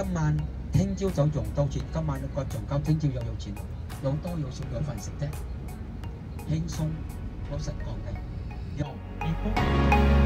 今晚聽朝早仲到錢，今晚個仲夠，聽朝又有錢，有多有少有份食啫，輕鬆，老實講嘅，有。